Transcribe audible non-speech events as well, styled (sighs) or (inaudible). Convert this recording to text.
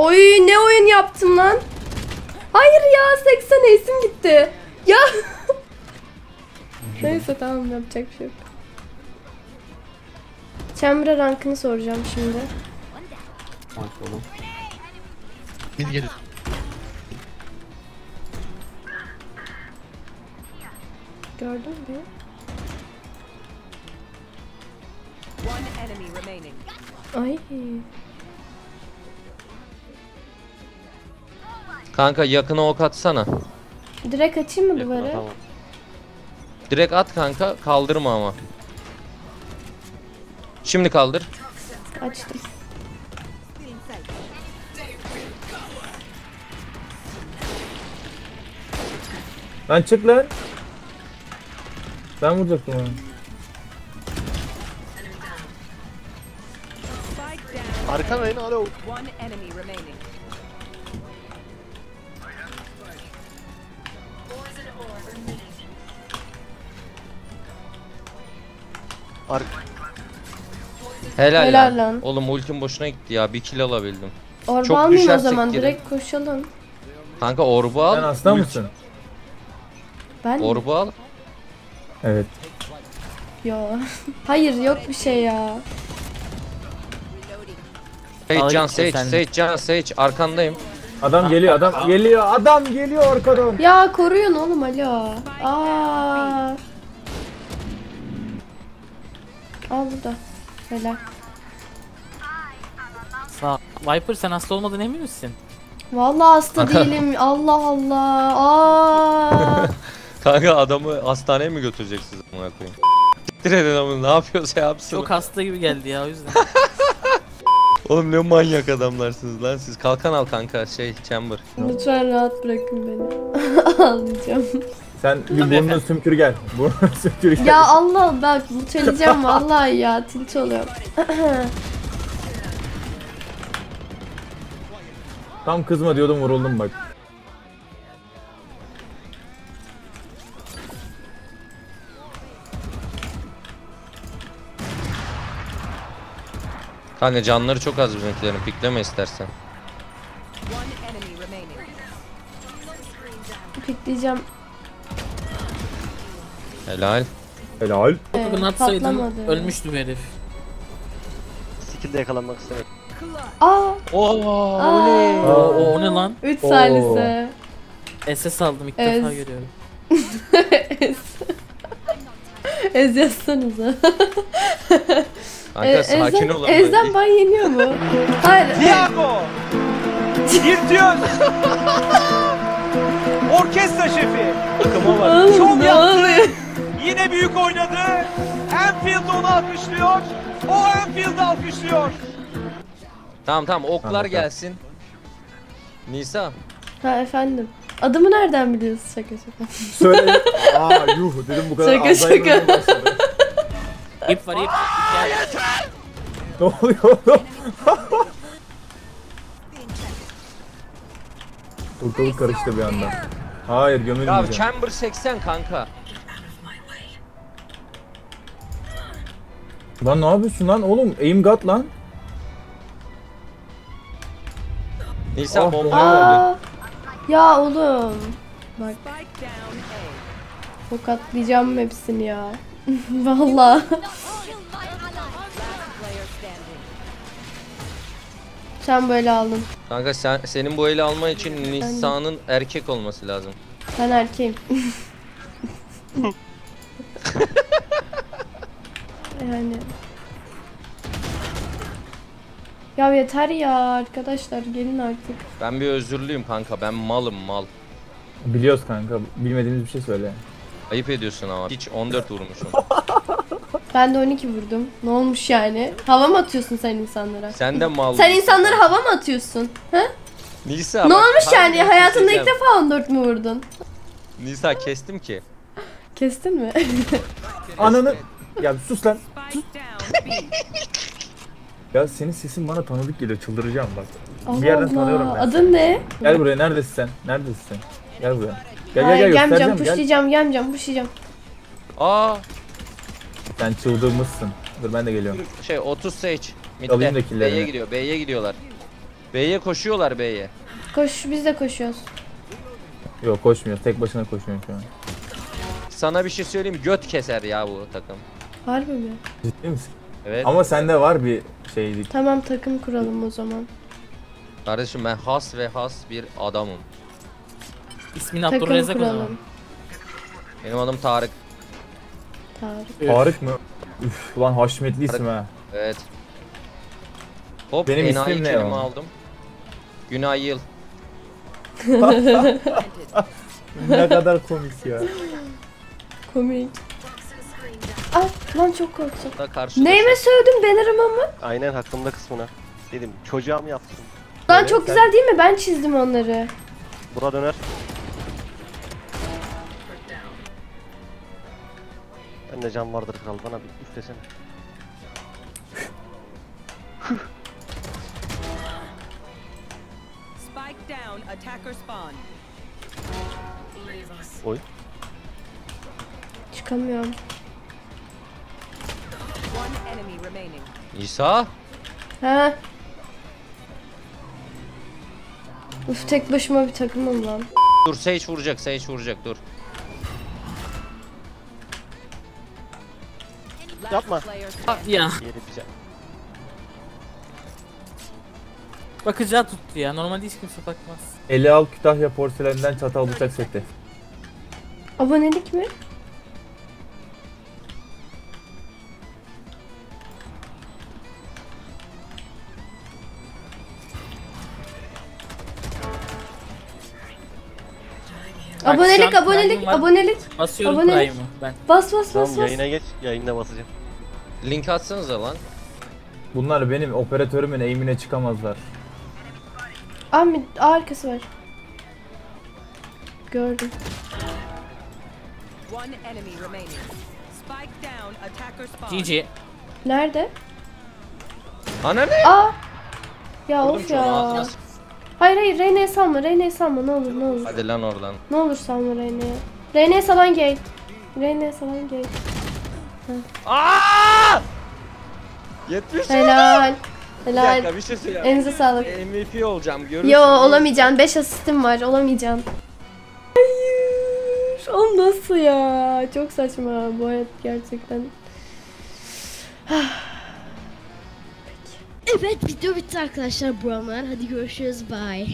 Oy ne oyun yaptım lan. Hayır ya 80 esim gitti. Ya. (laughs) Neyse tamam yapacak bir şey yok. Chamber'a rankını soracağım şimdi. Maşallah. Bil gelir. Gördün mü? One enemy remaining. Ay. Kanka yakına ok atsana. Direkt açayım mı duvarı? Tamam. Direkt at kanka kaldırma ama. Şimdi kaldır. Açtım. Lan çık lan. Ben vuracaktım onu. Spike down. Arkan ayını alo. One enemy remaining. Ar Helal, Helal lan. lan. Oğlum ultim boşuna gitti ya. Bir kill alabildim. Orba Çok almayayım o düşersek zaman. girin. Direkt koşalım. Kanka orbu Sen al. hasta mısın? Ben? Orbu al. Evet. Yo. (laughs) Hayır yok bir şey ya. Sage can Sage sen. Sage can Sage arkandayım. Adam geliyor adam geliyor adam geliyor arkadan. Ya koruyun oğlum alo. Aa. Al burada. Helal. Sağ. Viper sen hasta olmadığına emin misin? Vallahi hasta değilim. Allah Allah. Aa. (laughs) Kanka adamı hastaneye mi götüreceksiniz amına koyayım? Siktir edin adamı ne yapıyorsa yapsın. Çok hasta gibi geldi ya o yüzden. (laughs) Oğlum ne manyak adamlarsınız lan siz. Kalkan al kanka şey chamber. Lütfen rahat bırakın beni. Ağlayacağım. Sen bir burnunu sümkür gel. Burnunu (laughs) sümkür gel. Ya Allah bak söyleyeceğim vallahi ya tilt oluyorum. (clears throat) Tam kızma diyordum vuruldum bak. Kanka canları çok az bizimkilerin pikleme istersen. Pikleyeceğim. Helal. Helal. Ee, Bunu atsaydım patlamadı. ölmüştü bu herif. skill'de yakalanmak istemedim. Aa. Oo, Aa. oley. Oo, o, o ne lan? 3 Oo. salise. SS aldım ilk Ez. defa görüyorum. (laughs) Ez. Ez yazsanıza. Kanka E, sakin Ezden, ol. ama. Ezden ban yeniyor mu? Hayır. Tiago! Virtüöz! (laughs) Orkestra şefi! Takıma bak. Ne yaptı. Yine büyük oynadı. Anfield onu alkışlıyor. O Anfield'ı alkışlıyor. Tamam tamam oklar Tamam, tamam. gelsin. Nisa. Ha efendim. Adımı nereden biliyorsun şaka şaka. Söyle. (laughs) Aa yuh dedim bu kadar Şaka, şaka. İp var ip. ip gel. Ne oluyor oğlum? (laughs) Ortalık karıştı bir anda. Hayır Ya gömülmeyeceğim. chamber 80 kanka. Lan ne yapıyorsun lan oğlum? Aim God lan. Nisa Oh. bomba Aa. Ya oğlum. Bak Spike down A. tokatlayacağım hepsini ya. (laughs) Vallahi. Sen böyle aldın. Kanka sen senin bu eli alma için Nisa'nın erkek olması lazım. Ben erkeğim. (laughs) yani. Ya yeter ya arkadaşlar gelin artık. Ben bir özürlüyüm kanka. Ben malım mal. Biliyoruz kanka. Bilmediğimiz bir şey söyle. Ayıp ediyorsun ama. Hiç 14 vurmuşum. (laughs) Ben de 12 vurdum. Ne olmuş yani? Hava mı atıyorsun sen insanlara? Sen de mal. Sen insanlara hava mı atıyorsun? Ha? Nisa ne bak, olmuş yani? harbiden Hayatında ilk defa 14 mü vurdun? Nisa kestim ki. Kestin mi? (laughs) Ananı... Ya sus lan. B. Ya senin sesin bana tanıdık geliyor. Çıldıracağım bak. Allah Bir yerden tanıyorum Allah. ben. Adın ne? Gel buraya. Neredesin sen? Neredesin sen? Gel buraya. Gel Hayır, gel gel gelmeyeceğim, pushlayacağım, gelmeyeceğim, pushlayacağım. Aa Sen çıldırmışsın. Dur ben de geliyorum. şey 30 Sage. Alayım da Mid'de. killerini. B'ye gidiyor. B'ye gidiyorlar. B'ye koşuyorlar B'ye. Koş biz de koşuyoruz. Yok koşmuyor. Tek başına koşuyor şu an. Sana bir şey söyleyeyim göt keser ya bu takım. Harbi mi? Ciddi misin? Evet. Ama sende var bir şeylik. Tamam takım kuralım o zaman. Kardeşim ben has ve has bir adamım. İsmini Takım Abdurrezzak o zaman. kuralım. Benim adım Tarık. Tarık. Tarık mı? Üf ulan haşmetli isim ha. Evet. Hop Benim enayi ismim ne kelime o? aldım. Günay Yıl. (laughs) ne kadar komik ya. Komik. Ah lan çok korktum. Da. Neyime sövdün Banner'ıma mı? Aynen hakkımda kısmına. Dedim çocuğa mı yaptın? Lan Evet, çok sen- güzel değil mi? Ben çizdim onları. Bura döner. Ben de can vardır kral bana bir üflesene. Spike down. Attacker spawn. Oy. Çıkamıyorum. One enemy remaining. İsa. Ha? Uf tek başıma bir takımım lan. Dur Sage vuracak Sage vuracak dur. Yapma. Ah, Ya Yeri bize. bakacağı tuttu ya. Normalde hiç kimse bakmaz. Eli al Kütahya porselenden çatal bıçak seti. Abonelik mi? Bak, abonelik, şu an abonelik, var. abonelik. Basıyorum Abonelik. Prime'ı ben. Bas bas Tamam bas bas. yayına geç. Yayında basacağım. Link atsanıza lan. Bunlar benim operatörümün eğimine çıkamazlar. Ahmet arkası var. Gördüm. One enemy remaining. Spike down. Attacker spawn. GG. Nerede? Ana ne? Aa! Ya Vurdum of ya. Hayır hayır Reyna'ya salma Reyna'ya salma ne olur ne olur. Hadi lan oradan. Ne olur salma Reyna'ya. Reyna'ya salan gay. Reyna'ya salan gay. Aa! 70 Helal. Bir Helal. dakika bir şey söyleyeyim. Elinize sağlık. MVP olacağım görürsün. Yo olamayacaksın. 5 asistim var. Olamayacaksın. Hayır. Oğlum nasıl ya? Çok saçma bu hayat gerçekten. (sighs) Evet video bitti arkadaşlar bu Hadi görüşürüz bye.